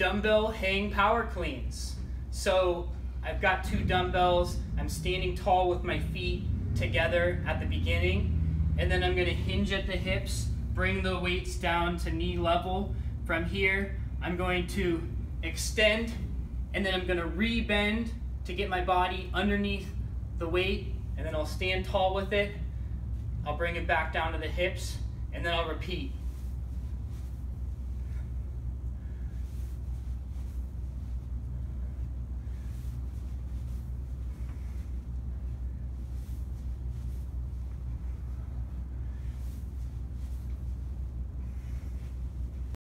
dumbbell hang power cleans. So I've got two dumbbells. I'm standing tall with my feet together at the beginning. And then I'm gonna hinge at the hips, bring the weights down to knee level. From here, I'm going to extend, and then I'm gonna rebend to get my body underneath the weight, and then I'll stand tall with it. I'll bring it back down to the hips, and then I'll repeat.